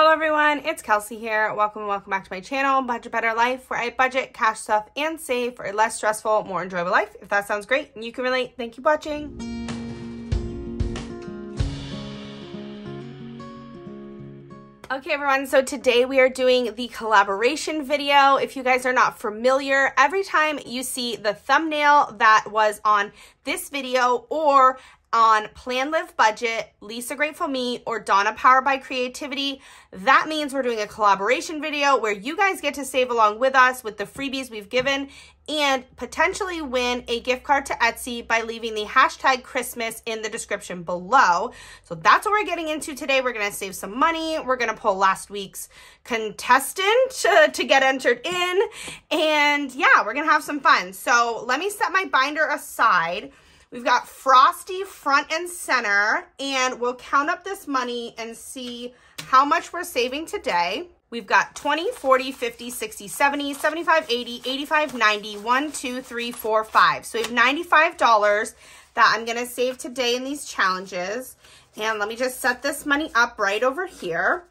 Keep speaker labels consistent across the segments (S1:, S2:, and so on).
S1: Hello everyone, it's Kelsey here. Welcome and welcome back to my channel, Budget Better Life, where I budget, cash stuff, and save for a less stressful, more enjoyable life. If that sounds great and you can relate, thank you for watching. Okay everyone, so today we are doing the collaboration video. If you guys are not familiar, every time you see the thumbnail that was on this video or on Plan Live Budget, Lisa Grateful Me, or Donna Power by Creativity. That means we're doing a collaboration video where you guys get to save along with us with the freebies we've given and potentially win a gift card to Etsy by leaving the hashtag Christmas in the description below. So that's what we're getting into today. We're going to save some money. We're going to pull last week's contestant to, to get entered in. And yeah, we're going to have some fun. So let me set my binder aside. We've got Frosty front and center, and we'll count up this money and see how much we're saving today. We've got 20, 40, 50, 60, 70, 75, 80, 85, 90, 1, 2, 3, 4, 5. So we have $95 that I'm going to save today in these challenges. And let me just set this money up right over here.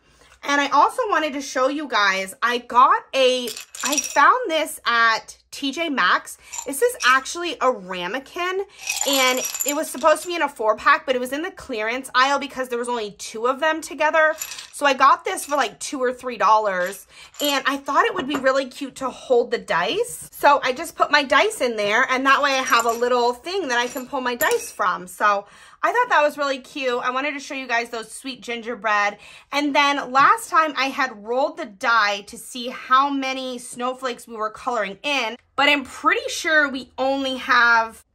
S1: And I also wanted to show you guys, I got a, I found this at TJ Maxx. This is actually a ramekin and it was supposed to be in a four pack, but it was in the clearance aisle because there was only two of them together. So I got this for like two or three dollars and I thought it would be really cute to hold the dice. So I just put my dice in there and that way I have a little thing that I can pull my dice from. So I thought that was really cute. I wanted to show you guys those sweet gingerbread. And then last time I had rolled the die to see how many snowflakes we were coloring in, but I'm pretty sure we only have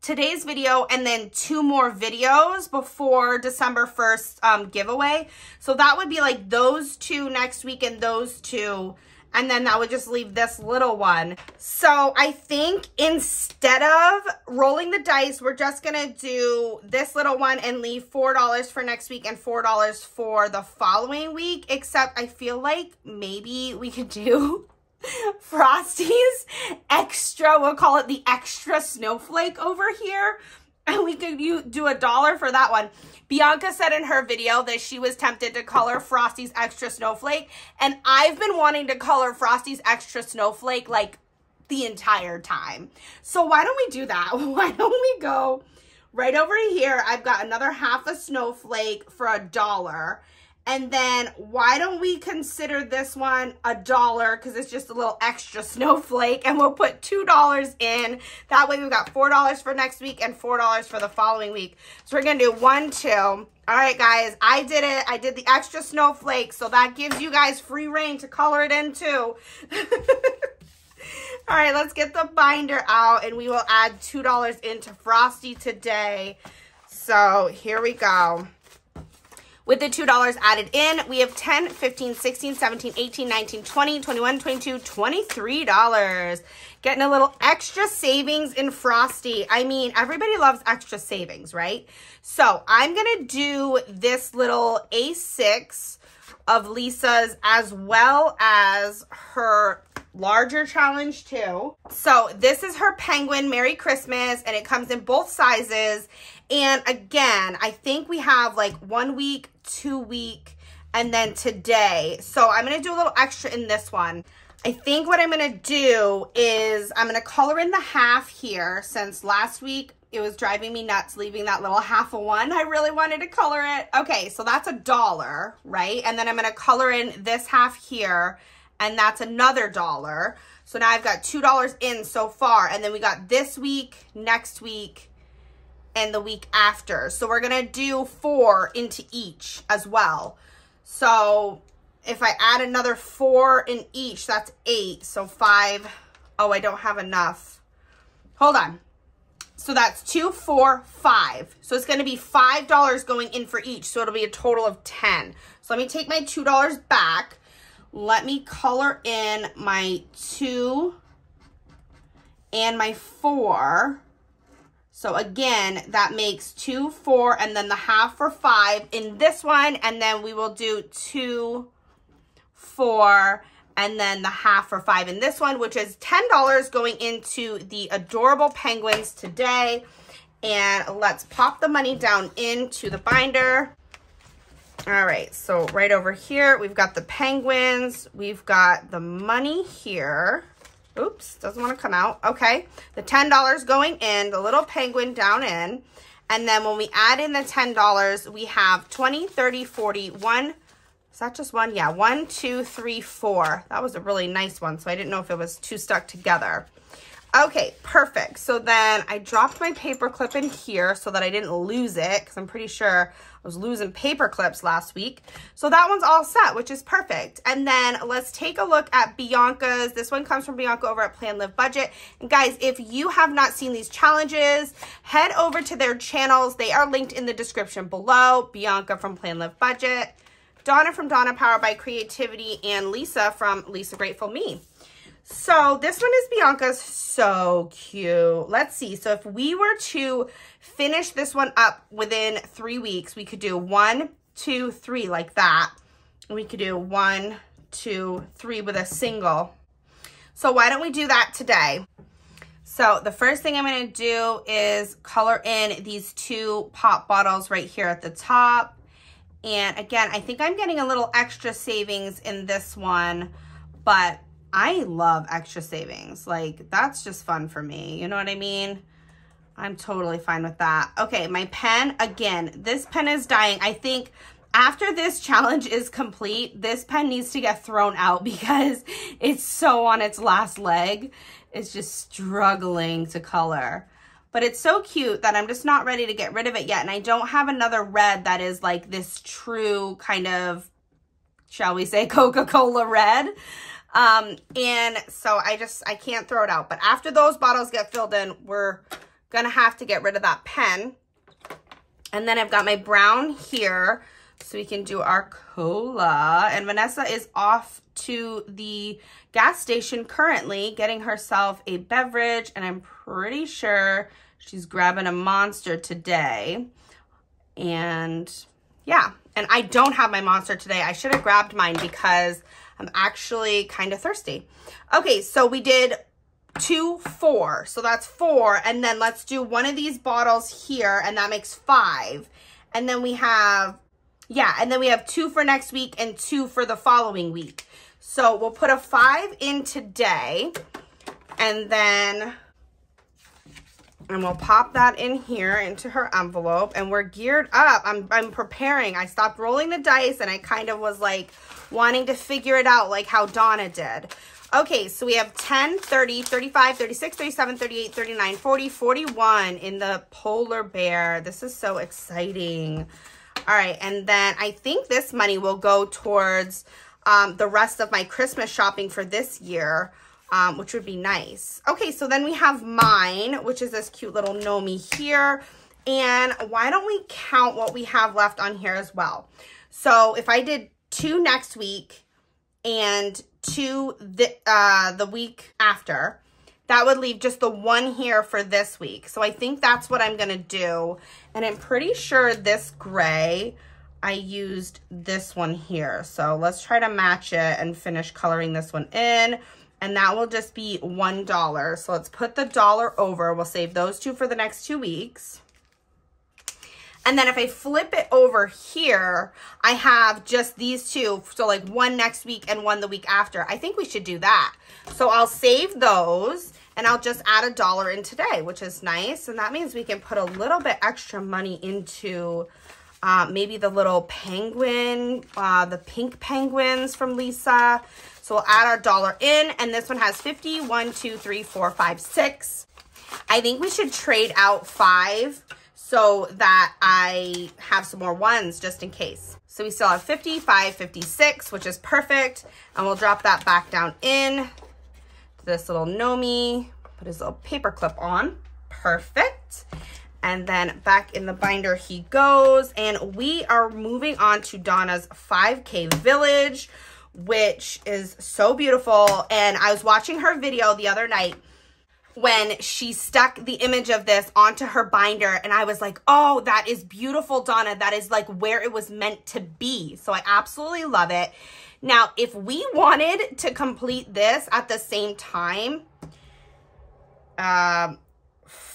S1: today's video and then two more videos before December 1st um, giveaway. So that would be like those two next week and those two and then that would just leave this little one. So I think instead of rolling the dice, we're just going to do this little one and leave $4 for next week and $4 for the following week, except I feel like maybe we could do Frosty's extra, we'll call it the extra snowflake over here. And we could do a dollar for that one. Bianca said in her video that she was tempted to color Frosty's Extra Snowflake. And I've been wanting to color Frosty's Extra Snowflake like the entire time. So why don't we do that? Why don't we go right over here? I've got another half a snowflake for a dollar. And then why don't we consider this one a dollar because it's just a little extra snowflake and we'll put $2 in. That way we've got $4 for next week and $4 for the following week. So we're going to do one, two. All right, guys, I did it. I did the extra snowflake, so that gives you guys free reign to color it in too. All right, let's get the binder out and we will add $2 into Frosty today. So here we go. With the $2 added in, we have 10, 15, 16, 17, 18, 19, 20, 21, 22, $23. Getting a little extra savings in Frosty. I mean, everybody loves extra savings, right? So I'm going to do this little A6 of Lisa's as well as her larger challenge too. So this is her penguin Merry Christmas and it comes in both sizes. And again, I think we have like one week, two week, and then today. So I'm going to do a little extra in this one. I think what I'm going to do is I'm going to color in the half here since last week it was driving me nuts leaving that little half of one. I really wanted to color it. Okay, so that's a dollar, right? And then I'm going to color in this half here and that's another dollar. So now I've got $2 in so far. And then we got this week, next week, and the week after. So we're going to do four into each as well. So if I add another four in each, that's eight. So five. Oh, I don't have enough. Hold on. So that's two, four, five. So it's going to be $5 going in for each. So it'll be a total of 10. So let me take my $2 back. Let me color in my two and my four. So again, that makes two, four, and then the half for five in this one. And then we will do two, four, and then the half for five in this one, which is $10 going into the adorable penguins today. And let's pop the money down into the binder. All right, so right over here, we've got the penguins. We've got the money here. Oops, doesn't want to come out. Okay, the $10 going in, the little penguin down in. And then when we add in the $10, we have 20, 30, 40, 1, is that just one? Yeah, one, two, three, four. That was a really nice one, so I didn't know if it was two stuck together. Okay, perfect. So then I dropped my paper clip in here so that I didn't lose it because I'm pretty sure was losing paper clips last week. So that one's all set, which is perfect. And then let's take a look at Bianca's. This one comes from Bianca over at Plan Live Budget. And guys, if you have not seen these challenges, head over to their channels. They are linked in the description below. Bianca from Plan Live Budget, Donna from Donna Powered by Creativity, and Lisa from Lisa Grateful Me. So this one is Bianca's so cute. Let's see. So if we were to finish this one up within three weeks, we could do one, two, three like that. We could do one, two, three with a single. So why don't we do that today? So the first thing I'm going to do is color in these two pop bottles right here at the top. And again, I think I'm getting a little extra savings in this one, but I love extra savings. Like, that's just fun for me. You know what I mean? I'm totally fine with that. Okay, my pen, again, this pen is dying. I think after this challenge is complete, this pen needs to get thrown out because it's so on its last leg. It's just struggling to color. But it's so cute that I'm just not ready to get rid of it yet. And I don't have another red that is like this true kind of, shall we say, Coca-Cola red. Um, and so I just, I can't throw it out. But after those bottles get filled in, we're going to have to get rid of that pen. And then I've got my brown here so we can do our cola. And Vanessa is off to the gas station currently getting herself a beverage. And I'm pretty sure she's grabbing a monster today. And yeah, and I don't have my monster today. I should have grabbed mine because I'm actually kind of thirsty. Okay, so we did two, four. So that's four. And then let's do one of these bottles here, and that makes five. And then we have, yeah, and then we have two for next week and two for the following week. So we'll put a five in today, and then and we'll pop that in here into her envelope and we're geared up. I'm, I'm preparing. I stopped rolling the dice and I kind of was like wanting to figure it out like how Donna did. Okay, so we have 10, 30, 35, 36, 37, 38, 39, 40, 41 in the polar bear. This is so exciting. All right, and then I think this money will go towards um, the rest of my Christmas shopping for this year um, which would be nice. Okay, so then we have mine, which is this cute little Nomi here. And why don't we count what we have left on here as well? So if I did two next week and two the, uh, the week after, that would leave just the one here for this week. So I think that's what I'm going to do. And I'm pretty sure this gray, I used this one here. So let's try to match it and finish coloring this one in and that will just be $1. So let's put the dollar over. We'll save those two for the next two weeks. And then if I flip it over here, I have just these two. So like one next week and one the week after. I think we should do that. So I'll save those and I'll just add a dollar in today, which is nice. And that means we can put a little bit extra money into uh, maybe the little penguin, uh, the pink penguins from Lisa. So we'll add our dollar in, and this one has 50, one, two, three, four, five, six. I think we should trade out five so that I have some more ones just in case. So we still have 55, 56, which is perfect. And we'll drop that back down in this little Nomi, put his little paper clip on. Perfect. And then back in the binder he goes. And we are moving on to Donna's 5K Village, which is so beautiful. And I was watching her video the other night when she stuck the image of this onto her binder and I was like, oh, that is beautiful, Donna. That is like where it was meant to be. So I absolutely love it. Now, if we wanted to complete this at the same time, um,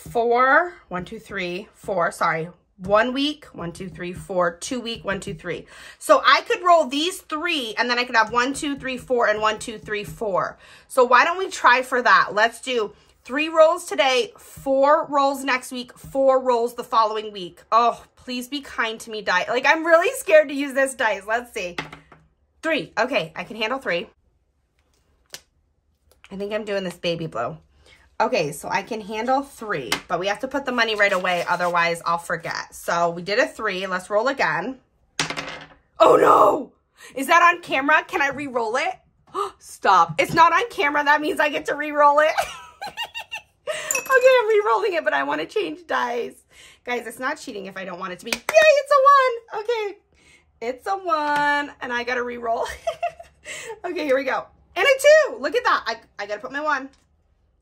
S1: four, one, two, three, four, sorry, one week, one, two, three, four, two week, one, two, three. So I could roll these three and then I could have one, two, three, four, and one, two, three, four. So why don't we try for that? Let's do three rolls today, four rolls next week, four rolls the following week. Oh, please be kind to me, dice. Like, I'm really scared to use this dice. Let's see. Three. Okay, I can handle three. I think I'm doing this baby blow. Okay, so I can handle three, but we have to put the money right away. Otherwise, I'll forget. So we did a three. Let's roll again. Oh, no. Is that on camera? Can I re-roll it? Stop. It's not on camera. That means I get to re-roll it. okay, I'm re-rolling it, but I want to change dice. Guys, it's not cheating if I don't want it to be. Yay, it's a one. Okay. It's a one, and I got to re-roll. okay, here we go. And a two. Look at that. I, I got to put my one.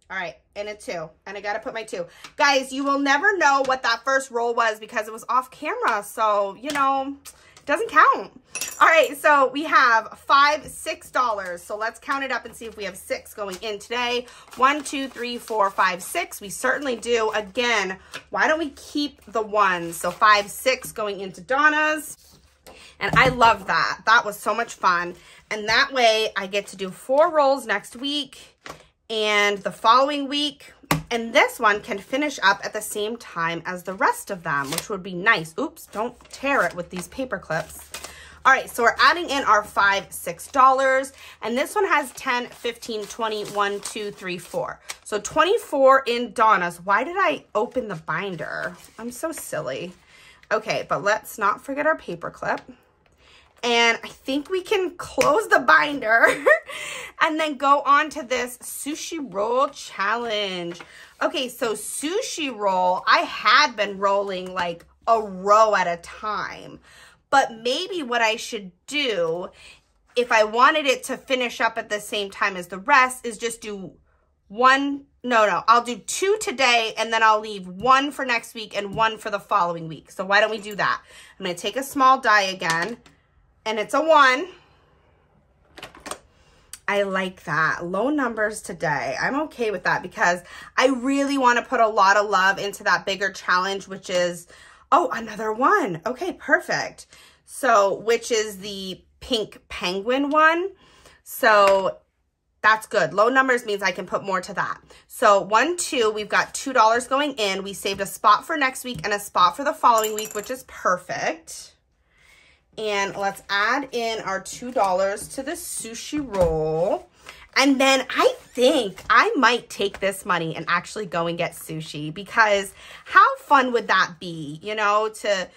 S1: All right, and a two. And I got to put my two. Guys, you will never know what that first roll was because it was off camera. So, you know, doesn't count. All right, so we have five, six dollars. So let's count it up and see if we have six going in today. One, two, three, four, five, six. We certainly do. Again, why don't we keep the ones? So five, six going into Donna's. And I love that. That was so much fun. And that way I get to do four rolls next week and the following week. And this one can finish up at the same time as the rest of them, which would be nice. Oops, don't tear it with these paper clips. All right, so we're adding in our five, six dollars, and this one has 10, 15, 20, 1, 2, 3, 4. So 24 in Donna's. Why did I open the binder? I'm so silly. Okay, but let's not forget our paper clip. And I think we can close the binder and then go on to this sushi roll challenge. Okay, so sushi roll, I had been rolling like a row at a time. But maybe what I should do if I wanted it to finish up at the same time as the rest is just do one, no, no, I'll do two today and then I'll leave one for next week and one for the following week. So why don't we do that? I'm to take a small die again and it's a one. I like that. Low numbers today. I'm okay with that because I really want to put a lot of love into that bigger challenge, which is, oh, another one. Okay, perfect. So, which is the pink penguin one. So that's good. Low numbers means I can put more to that. So one, two, we've got $2 going in. We saved a spot for next week and a spot for the following week, which is perfect. And let's add in our $2 to the sushi roll. And then I think I might take this money and actually go and get sushi because how fun would that be, you know, to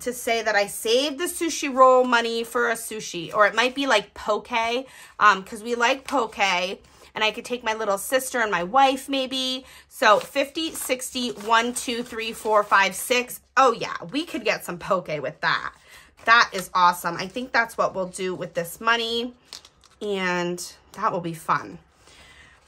S1: to say that I saved the sushi roll money for a sushi or it might be like poke um cuz we like poke and I could take my little sister and my wife maybe. So 50, 60, 1, 2, 3, 4, 5, 6. Oh yeah, we could get some poke with that. That is awesome. I think that's what we'll do with this money. And that will be fun.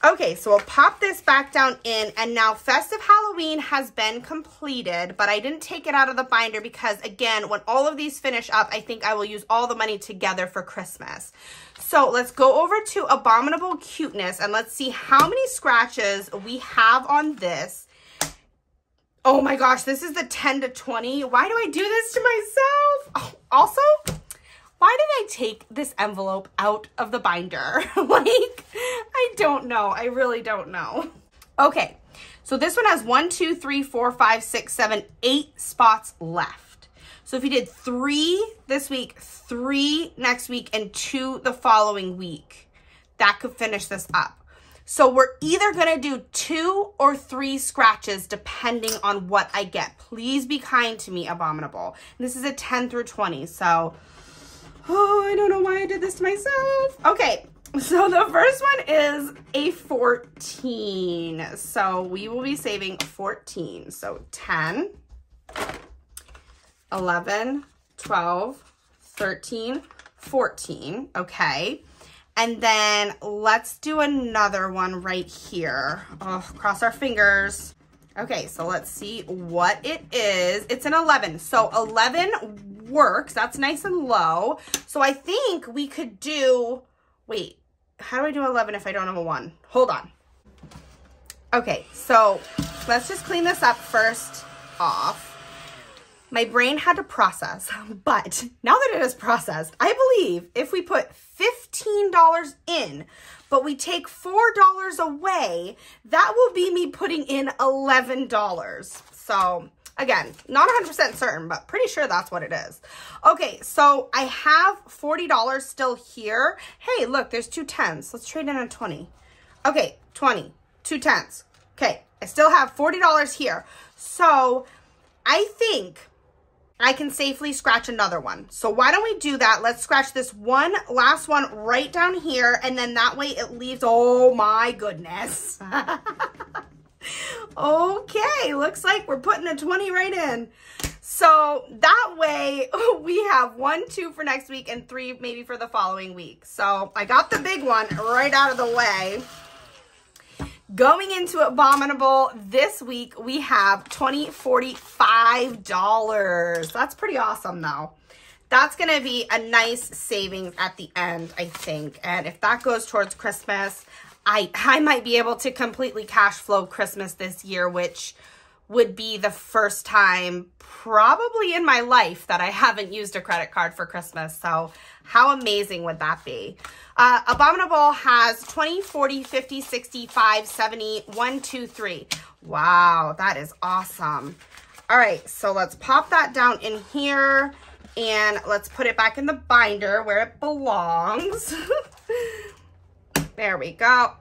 S1: Okay, so we'll pop this back down in. And now Festive Halloween has been completed, but I didn't take it out of the binder because, again, when all of these finish up, I think I will use all the money together for Christmas. So let's go over to Abominable Cuteness and let's see how many scratches we have on this Oh my gosh, this is the 10 to 20. Why do I do this to myself? Oh, also, why did I take this envelope out of the binder? like, I don't know. I really don't know. Okay, so this one has one, two, three, four, five, six, seven, eight spots left. So if you did three this week, three next week, and two the following week, that could finish this up. So we're either to do two or three scratches depending on what I get. Please be kind to me, Abominable. This is a 10 through 20, so... Oh, I don't know why I did this to myself. Okay, so the first one is a 14. So we will be saving 14. So 10, 11, 12, 13, 14. Okay. And then let's do another one right here. Oh, cross our fingers. Okay, so let's see what it is. It's an 11. So 11 works. That's nice and low. So I think we could do, wait, how do I do 11 if I don't have a 1? Hold on. Okay, so let's just clean this up first off. My brain had to process, but now that it is processed, I believe if we put $15 in, but we take $4 away, that will be me putting in $11. So again, not 100% certain, but pretty sure that's what it is. Okay, so I have $40 still here. Hey, look, there's two tens. Let's trade in a 20. Okay, 20, two tens. Okay, I still have $40 here. So I think I can safely scratch another one. So why don't we do that? Let's scratch this one last one right down here. And then that way it leaves, oh my goodness. okay, looks like we're putting a 20 right in. So that way we have one, two for next week and three maybe for the following week. So I got the big one right out of the way. Going into Abominable this week, we have $20, $45. That's pretty awesome though. That's going to be a nice savings at the end, I think. And if that goes towards Christmas, I, I might be able to completely cash flow Christmas this year, which would be the first time probably in my life that I haven't used a credit card for Christmas. So how amazing would that be? Uh, Abominable has 20, 40, 50, 65, 70, 1, 2, 3. Wow, that is awesome. All right, so let's pop that down in here and let's put it back in the binder where it belongs. there we go.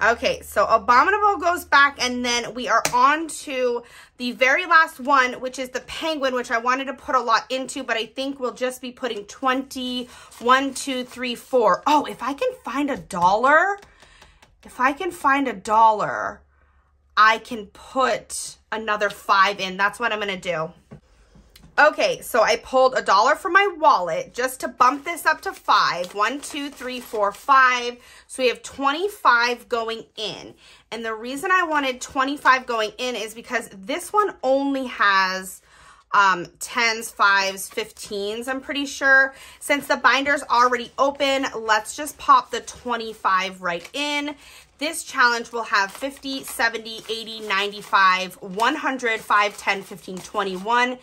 S1: Okay, so Abominable goes back and then we are on to the very last one, which is the Penguin, which I wanted to put a lot into, but I think we'll just be putting 20, 1, 2, 3, 4. Oh, if I can find a dollar, if I can find a dollar, I can put another five in. That's what I'm going to do. Okay, so I pulled a dollar from my wallet just to bump this up to five. One, two, three, four, five. So we have 25 going in. And the reason I wanted 25 going in is because this one only has um, 10s, 5s, 15s, I'm pretty sure. Since the binder's already open, let's just pop the 25 right in. This challenge will have 50, 70, 80, 95, 100, 5, 10, 15, 21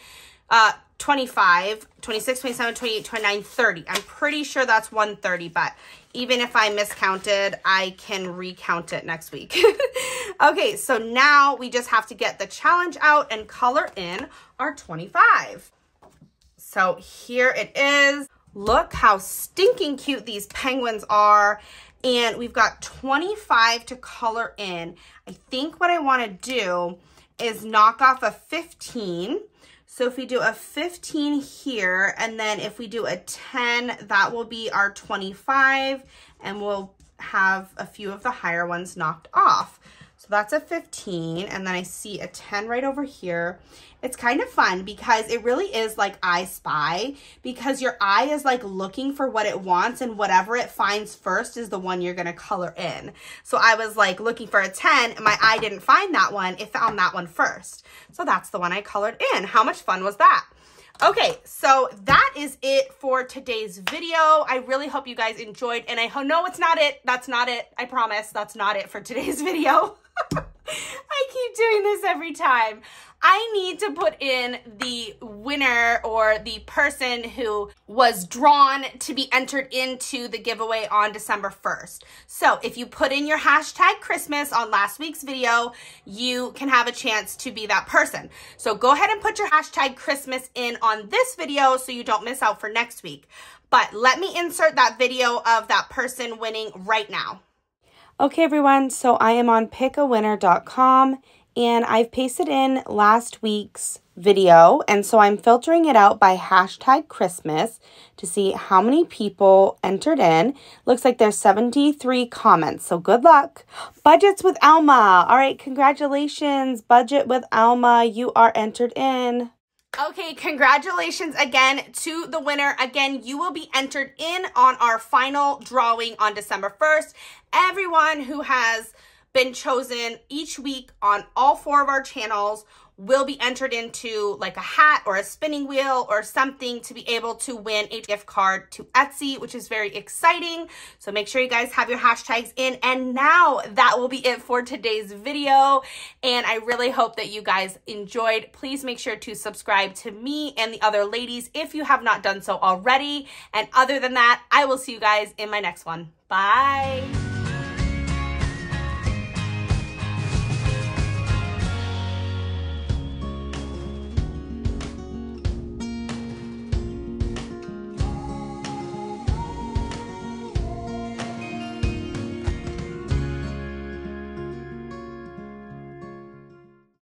S1: uh, 25, 26, 27, 28, 29, 30. I'm pretty sure that's 130, but even if I miscounted, I can recount it next week. okay, so now we just have to get the challenge out and color in our 25. So here it is. Look how stinking cute these penguins are. And we've got 25 to color in. I think what I want to do is knock off a 15 so if we do a 15 here, and then if we do a 10, that will be our 25, and we'll have a few of the higher ones knocked off. So that's a 15, and then I see a 10 right over here. It's kind of fun because it really is like I Spy because your eye is like looking for what it wants and whatever it finds first is the one you're going to color in. So I was like looking for a 10 and my eye didn't find that one. It found that one first. So that's the one I colored in. How much fun was that? Okay, so that is it for today's video. I really hope you guys enjoyed, and I know it's not it. That's not it. I promise that's not it for today's video. I keep doing this every time. I need to put in the winner or the person who was drawn to be entered into the giveaway on December 1st. So if you put in your hashtag Christmas on last week's video, you can have a chance to be that person. So go ahead and put your hashtag Christmas in on this video so you don't miss out for next week. But let me insert that video of that person winning right now. Okay, everyone, so I am on pickawinner.com and I've pasted in last week's video. And so I'm filtering it out by hashtag Christmas to see how many people entered in. Looks like there's 73 comments, so good luck. Budgets with Alma. All right, congratulations, Budget with Alma. You are entered in. Okay, congratulations again to the winner. Again, you will be entered in on our final drawing on December 1st. Everyone who has been chosen each week on all four of our channels will be entered into like a hat or a spinning wheel or something to be able to win a gift card to Etsy, which is very exciting. So make sure you guys have your hashtags in. And now that will be it for today's video. And I really hope that you guys enjoyed. Please make sure to subscribe to me and the other ladies if you have not done so already. And other than that, I will see you guys in my next one. Bye.